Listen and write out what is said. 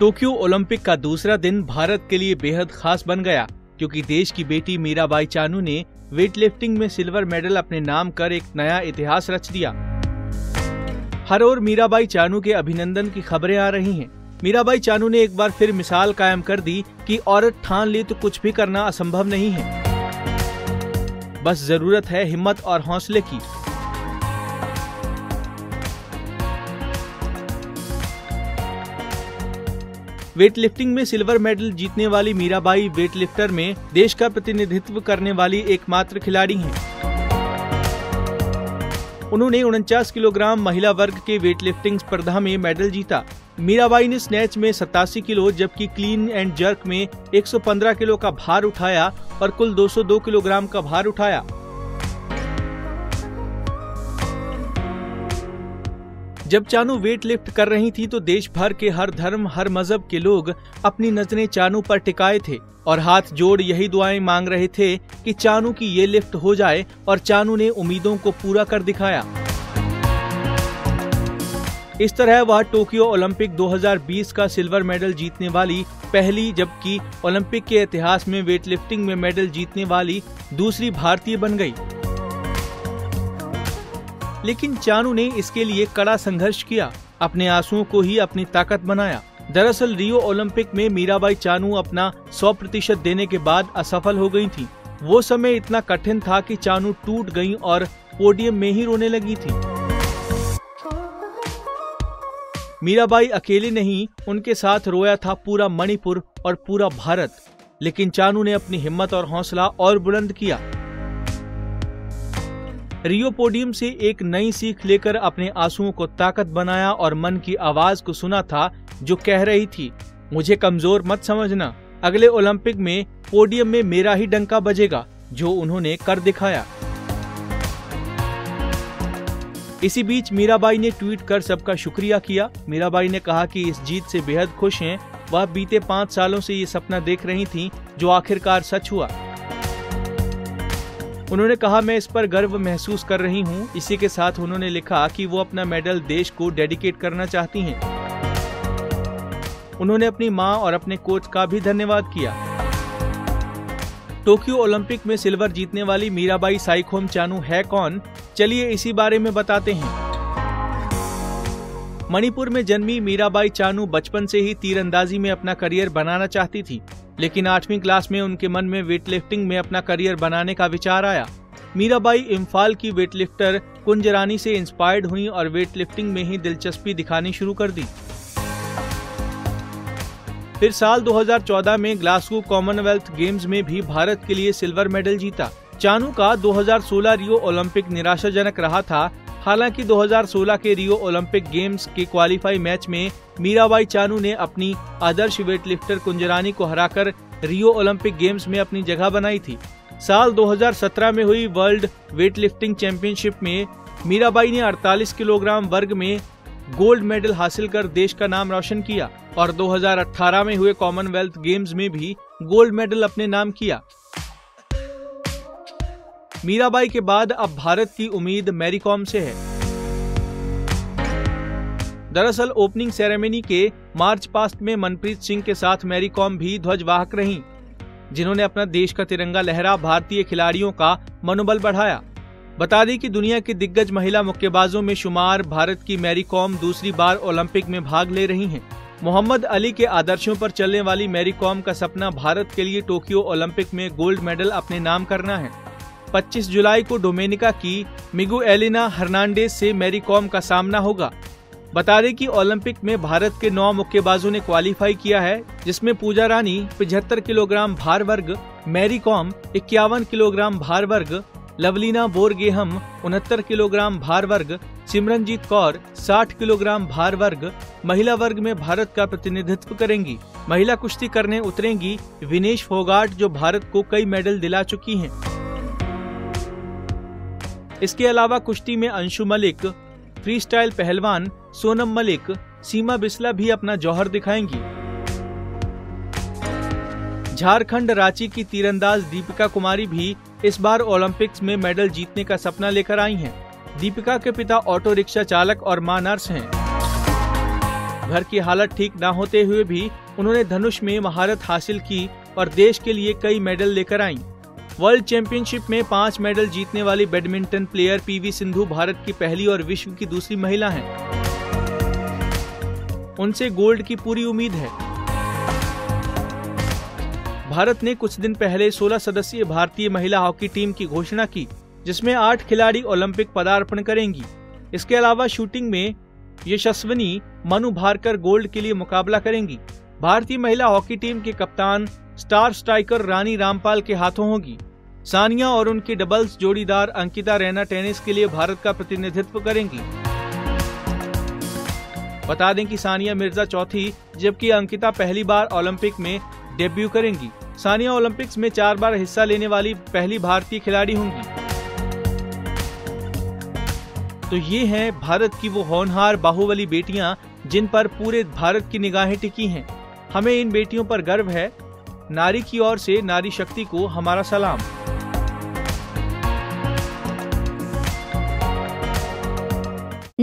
Tokyo Olympic का दूसरा दिन भारत के लिए बेहद खास बन गया, क्योंकि देश की बेटी मीराबाई चानू ने वेटलिफ्टिंग में सिल्वर मेडल अपने नाम कर एक नया इतिहास रच दिया। हर ओर मीराबाई चानू के अभिनंदन की खबरें आ रही हैं। मीराबाई चानू ने एक बार फिर मिसाल कायम कर दी कि औरत ठान ले तो कुछ भी करना असंभव नहीं है। बस ज़रूरत है हिम्मत और हौसले की। वेटलिफ्टिंग में सिल्वर मेडल जीतने वाली मीराबाई वेटलिफ्टर में देश का प्रतिनिधित्व करने वाली एकमात्र खिलाड़ी हैं। उन्होंने उनचास किलोग्राम महिला वर्ग के वेटलिफ्टिंग स्पर्धा में मेडल जीता मीराबाई ने स्नैच में सतासी किलो, जबकि क्लीन एंड जर्क में 115 किलो का भार उठाया और कुल 202 किलोग्राम का भार उठाया जब चानू वेट लिफ्ट कर रही थी तो देश भर के हर धर्म, हर मज़हब के लोग अपनी नज़रें चानू पर टिकाए थे और हाथ जोड़ यही दुआएँ मांग रहे थे कि चानू की ये लिफ्ट हो जाए और चानू ने उम्मीदों को पूरा कर दिखाया। इस तरह वह टोक्यो ओलंपिक 2020 का सिल्वर मेडल जीतने वाली पहली, जबकि ओलंपिक के इतिहास में वेटलिफ्टिंग में मेडल जीतने वाली दूसरी भारतीय बन गई। लेकिन चानू ने इसके लिए कड़ा संघर्ष किया, अपने आंसुओं को ही अपनी ताकत बनाया। दरअसल, रियो ओलंपिक में मीराबाई चानू अपना 100 प्रतिशत देने के बाद असफल हो गई थी। वो समय इतना कठिन था कि चानू टूट गई और पोडियम में ही रोने लगी थी। मीराबाई अकेले नहीं, उनके साथ रोया था पूरा मणिपुर और पूरा भारत। लेकिन चानू ने अपनी हिम्मत और हौसला और बुलंद किया। रियो पोडियम से एक नई सीख लेकर अपने आंसुओं को ताकत बनाया और मन की आवाज़ को सुना था, जो कह रही थी, मुझे कमज़ोर मत समझना। अगले ओलंपिक में पोडियम में मेरा ही डंका बजेगा, जो उन्होंने कर दिखाया। इसी बीच मीराबाई ने ट्वीट कर सबका शुक्रिया किया। मीराबाई ने कहा कि इस जीत से बेहद खुश हैं। वह बीते पाँच सालों से ये सपना देख रही थीं, जो आखिरकार सच हुआ। उन्होंने कहा, मैं इस पर गर्व महसूस कर रही हूँ। इसी के साथ उन्होंने लिखा कि वो अपना मेडल देश को डेडिकेट करना चाहती हैं। उन्होंने अपनी माँ और अपने कोच का भी धन्यवाद किया टोक्यो ओलंपिक में सिल्वर जीतने वाली मीराबाई साइखोम चानू है कौन चलिए इसी बारे में बताते हैं मणिपुर में जन्मी मीराबाई चानू बचपन से ही तीरंदाजी में अपना करियर बनाना चाहती थी लेकिन आठवीं क्लास में उनके मन में वेटलिफ्टिंग में अपना करियर बनाने का विचार आया। मीराबाई इम्फाल की वेटलिफ्टर कुंजरानी से इंस्पायर्ड हुई और वेटलिफ्टिंग में ही दिलचस्पी दिखानी शुरू कर दी। फिर साल 2014 में ग्लासगो कॉमनवेल्थ गेम्स में भी भारत के लिए सिल्वर मेडल जीता। चानू का 2016 रियो ओलंपिक निराशाजनक रहा था हालाँकि 2016 के रियो ओलंपिक गेम्स के क्वालिफाई मैच में मीराबाई चानू ने अपनी आदर्श वेटलिफ्टर कुंजरानी को हराकर रियो ओलंपिक गेम्स में अपनी जगह बनाई थी। साल 2017 में हुई वर्ल्ड वेटलिफ्टिंग चैंपियनशिप में मीराबाई ने 48 किलोग्राम वर्ग में गोल्ड मेडल हासिल कर देश का नाम रोशन किया और 2018 में हुए कॉमनवेल्थ गेम्स में भी गोल्ड मेडल अपने नाम किया। मीराबाई के बाद अब भारत की उम्मीद मैरी कॉम से है। दरअसल ओपनिंग सेरेमनी के मार्च पास्ट में मनप्रीत सिंह के साथ मैरी कॉम भी ध्वजवाहक रहीं, जिन्होंने अपना देश का तिरंगा लहरा भारतीय खिलाड़ियों का मनोबल बढ़ाया। बता दें कि दुनिया की दिग्गज महिला मुक्केबाजों में शुमार भारत की मैरी कॉम दूसरी बार ओलंपिक में भाग ले रही हैं। मोहम्मद अली के आदर्शों पर चलने वाली मैरी कॉम का सपना भारत के लिए टोक्यो ओलंपिक में गोल्ड मेडल अपने नाम करना है। 25 जुलाई को डोमेनिका की मिगु एलिना हर्नांडेज से मैरी कॉम का सामना होगा बता दें कि ओलंपिक में भारत के नौ मुक्केबाजों ने क्वालिफाई किया है, जिसमें पूजा रानी पिछहत्तर किलोग्राम भार वर्ग, मैरी कॉम इक्यावन किलोग्राम भार वर्ग, लवलीना बोरगेहम उनहत्तर किलोग्राम भार वर्ग, सिमरनजीत कौर 60 किलोग्राम भार वर्ग, महिला वर्ग में भारत का प्रतिनिधित्व करेंगी महिला कुश्ती करने उतरेंगी विनेश फोगाट, जो भारत को कई मेडल दिला चुकी हैं। इसके अलावा कुश्ती में अंशु मलिक फ्रीस्टाइल पहलवान सोनम मलिक, सीमा बिस्ला भी अपना जौहर दिखाएँगी झारखंड रांची की तीरंदाज दीपिका कुमारी भी इस बार ओलंपिक्स में मेडल जीतने का सपना लेकर आई हैं। दीपिका के पिता ऑटो रिक्शा चालक और माँ नर्स हैं घर की हालत ठीक न होते हुए भी उन्होंने धनुष में महारत हासिल की और देश के लिए कई मेडल लेकर आईं। वर्ल्ड चैंपियनशिप में पाँच मेडल जीतने वाली badminton player PV Sindhu Bharat की पहली और विश्व की दूसरी महिला हैं। उनसे गोल्ड की पूरी उम्मीद है। भारत ने कुछ दिन पहले 16 सदस्यीय भारतीय महिला हॉकी टीम की घोषणा की, जिसमें आठ खिलाड़ी ओलंपिक पदार्पण करेंगी। इसके अलावा शूटिंग में यशस्विनी मनु भारकर गोल्ड के लिए मुकाबला करेंगी। भारतीय महिला हॉकी टीम के कप्तान स्टार स्ट्राइकर रानी रामपाल के हाथों होगी। सानिया और उनकी डबल्स जोड़ीदार अंकिता रैना टेनिस के लिए भारत का प्रतिनिधित्व करेंगी। बता दें कि सानिया मिर्ज़ा चौथी, जबकि अंकिता पहली बार ओलंपिक में डेब्यू करेंगी। सानिया ओलंपिक्स में चार बार हिस्सा लेने वाली पहली भारतीय खिलाड़ी होंगी। तो ये हैं भारत की वो होनहार बाहुबली बेटियाँ, जिन पर पूरे भारत की निगाहें टिकी हैं। हमें इन बेटियों पर गर्व है। नारी की ओर से नारी शक्ति को हमारा सलाम।